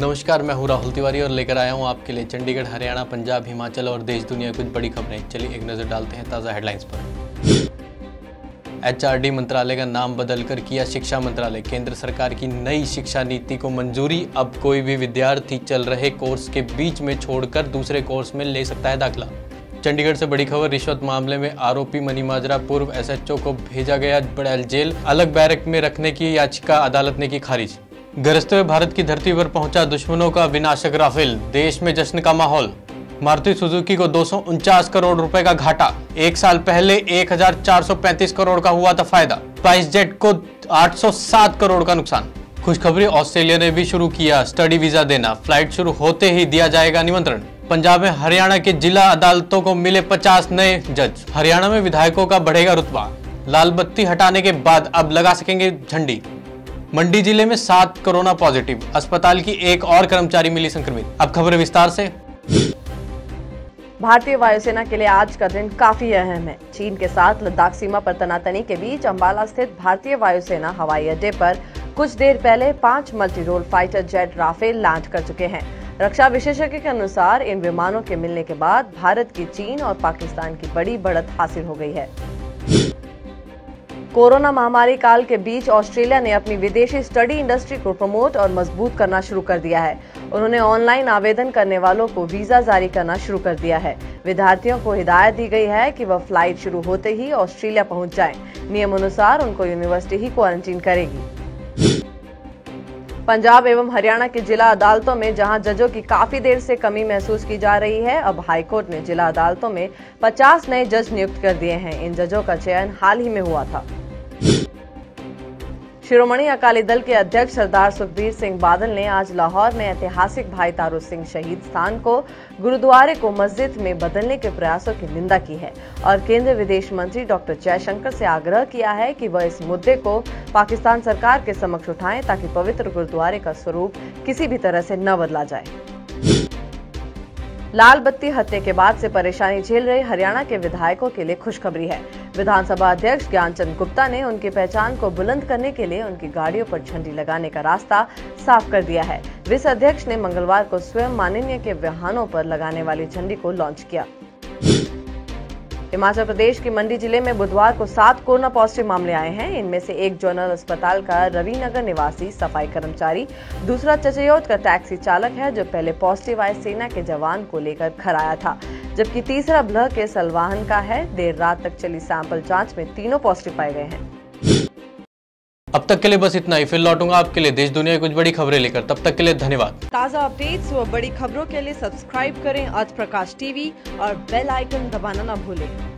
नमस्कार, मैं हूँ राहुल तिवारी और लेकर आया हूँ आपके लिए चंडीगढ़, हरियाणा, पंजाब, हिमाचल और देश, दुनिया कुछ बड़ी खबरें। चलिए एक नज़र डालते हैं ताज़ा हेडलाइंस पर। एचआरडी मंत्रालय का नाम बदलकर किया शिक्षा मंत्रालय। केंद्र सरकार की नई शिक्षा नीति को मंजूरी। अब कोई भी विद्यार्थी चल रहे कोर्स के बीच में छोड़कर दूसरे कोर्स में ले सकता है दाखिला। चंडीगढ़ से बड़ी खबर, रिश्वत मामले में आरोपी मनी माजरा पूर्व एसएचओ को भेजा गया बड़ैल जेल। अलग बैरक में रखने की याचिका, अदालत ने की खारिज। गरजते हुए भारत की धरती पर पहुँचा दुश्मनों का विनाशक राफेल, देश में जश्न का माहौल। मारुति सुजुकी को दो सौ उनचास करोड़ रुपए का घाटा। एक साल पहले 1435 करोड़ का हुआ था फ़ायदा। स्पाइस जेट को 807 करोड़ का नुकसान। खुशखबरी, ऑस्ट्रेलिया ने भी शुरू किया स्टडी वीज़ा देना। फ़्लाइट शुरू होते ही दिया जाएगा निमंत्रण। पंजाब में हरियाणा के जिला अदालतों को मिले 50 नए जज। हरियाणा में विधायकों का बढ़ेगा रुतबा। लाल बत्ती हटाने के बाद अब लगा सकेंगे झंडी। मंडी ज़िले में सात कोरोना पॉजिटिव, अस्पताल की एक और कर्मचारी मिली संक्रमित। अब खबर विस्तार से। भारतीय वायुसेना के लिए आज का दिन काफ़ी अहम है। चीन के साथ लद्दाख सीमा पर तनातनी के बीच अंबाला स्थित भारतीय वायुसेना हवाई अड्डे पर कुछ देर पहले पाँच multi role fighter jet Rafale land कर चुके हैं। रक्षा विशेषज्ञ के अनुसार इन विमानों के मिलने के बाद भारत की चीन और पाकिस्तान की बड़ी बढ़त हासिल हो गई है। कोरोना महामारी काल के बीच ऑस्ट्रेलिया ने अपनी विदेशी स्टडी इंडस्ट्री को प्रमोट और मज़बूत करना शुरू कर दिया है। उन्होंने ऑनलाइन आवेदन करने वालों को वीज़ा जारी करना शुरू कर दिया है। विद्यार्थियों को हिदायत दी गई है कि वह फ़्लाइट शुरू होते ही ऑस्ट्रेलिया पहुँच जाएँ। नियम अनुसार उनको यूनिवर्सिटी ही क्वारंटीन करेगी। पंजाब एवं हरियाणा की जिला अदालतों में, जहाँ जजों की काफ़ी देर से कमी महसूस की जा रही है, अब हाईकोर्ट ने जिला अदालतों में 50 नए जज नियुक्त कर दिए हैं। इन जजों का चयन हाल ही में हुआ था। शिरोमणि अकाली दल के अध्यक्ष सरदार सुखबीर सिंह बादल ने आज लाहौर में ऐतिहासिक भाई तारू सिंह शहीद स्थान को गुरुद्वारे को मस्जिद में बदलने के प्रयासों की निंदा की है और केंद्रीय विदेश मंत्री डॉक्टर जयशंकर से आग्रह किया है कि वह इस मुद्दे को पाकिस्तान सरकार के समक्ष उठाएँ ताकि पवित्र गुरुद्वारे का स्वरूप किसी भी तरह से न बदला जाए। लाल बत्ती हत्या के बाद से परेशानी झेल रहे हरियाणा के विधायकों के लिए खुशखबरी है। विधानसभा अध्यक्ष ज्ञानचंद गुप्ता ने उनकी पहचान को बुलंद करने के लिए उनकी गाड़ियों पर झंडी लगाने का रास्ता साफ़ कर दिया है। विस अध्यक्ष ने मंगलवार को स्वयं माननीय के वाहनों पर लगाने वाली झंडी को लॉन्च किया। हिमाचल प्रदेश के मंडी ज़िले में बुधवार को सात कोरोना पॉजिटिव मामले आए हैं। इनमें से एक जनरल अस्पताल का रविनगर निवासी सफ़ाई कर्मचारी, दूसरा चचयोत का टैक्सी चालक है जो पहले पॉजिटिव आए सेना के जवान को लेकर घर आया था। जबकि तीसरा ब्लह के सलवाहन का है। देर रात तक चली सैंपल जाँच में तीनों पॉजिटिव पाए गए हैं। अब तक के लिए बस इतना ही। फिर लौटूँगा आपके लिए देश दुनिया की कुछ बड़ी खबरें लेकर। तब तक के लिए धन्यवाद। ताज़ा अपडेट्स व बड़ी खबरों के लिए सब्सक्राइब करें आज प्रकाश टीवी और बेल आइकन दबाना न भूलें।